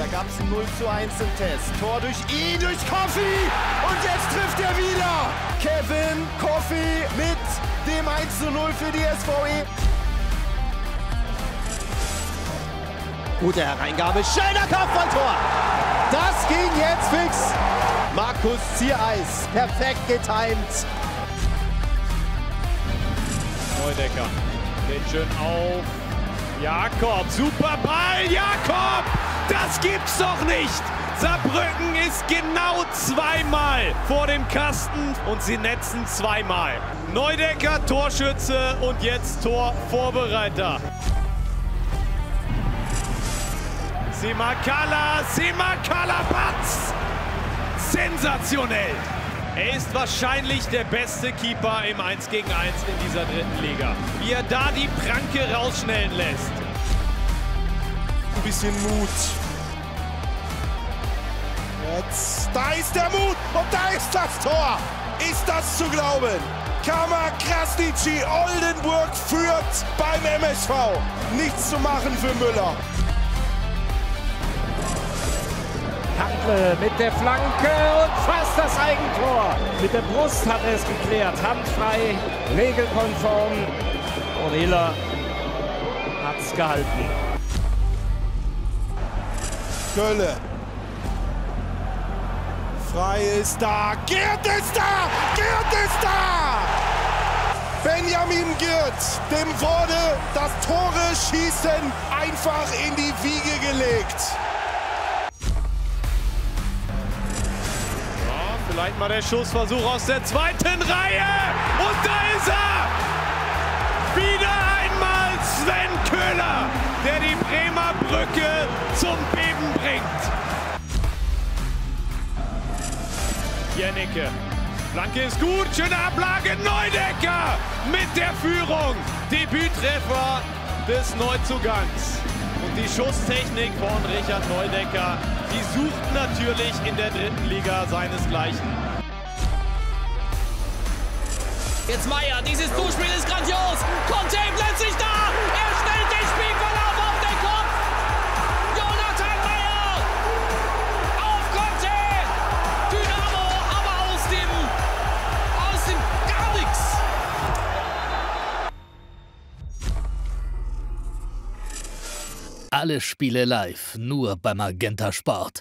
Da gab es ein 0 zu 1 im Test. Tor durch ihn, durch Koffi. Und jetzt trifft er wieder. Kevin Koffi mit dem 1 zu 0 für die SVE. Gute Hereingabe, schöner Kopfballtor. Das ging jetzt fix. Markus Ziereis, perfekt getimt. Neudecker, den schön auf. Jakob, super Ball, Jakob! Das gibt's doch nicht! Saarbrücken ist genau zweimal vor dem Kasten und sie netzen zweimal. Neudecker, Torschütze und jetzt Torvorbereiter. Simakala, Simakala Batz! Sensationell! Er ist wahrscheinlich der beste Keeper im 1 gegen 1 in dieser dritten Liga. Wie er da die Pranke rausschnellen lässt. Ein bisschen Mut. Jetzt, da ist der Mut und da ist das Tor. Ist das zu glauben? Kama Krasnitschi Oldenburg führt beim MSV. Nichts zu machen für Müller. Handel mit der Flanke und fast das Eigentor. Mit der Brust hat er es geklärt. Handfrei, regelkonform. Und Hiller hat es gehalten. Kölle. Frei ist da. Gerd ist da. Gerd ist da. Benjamin Gerd, dem wurde das Tore schießen einfach in die Wiege gelegt. Vielleicht mal der Schussversuch aus der zweiten Reihe. Und da ist er! Wieder einmal Sven Köhler, der die Bremer Brücke Jennecke. Flanke ist gut, schöne Ablage, Neudecker mit der Führung. Debüttreffer des Neuzugangs. Und die Schusstechnik von Richard Neudecker, die sucht natürlich in der dritten Liga seinesgleichen. Jetzt Meier, dieses Zuspiel ist grandios. Conte plötzlich da. Alle Spiele live, nur beim Magenta Sport.